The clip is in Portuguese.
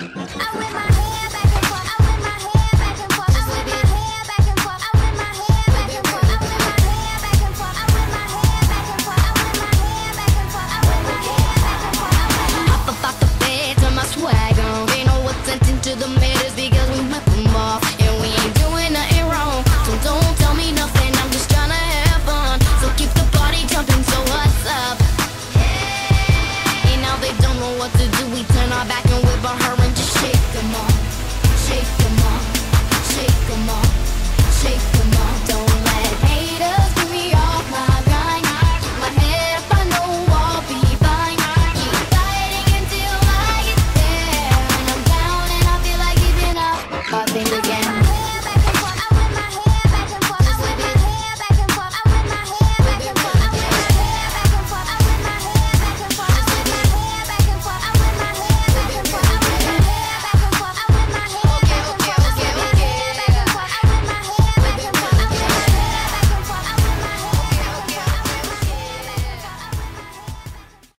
I wear my I think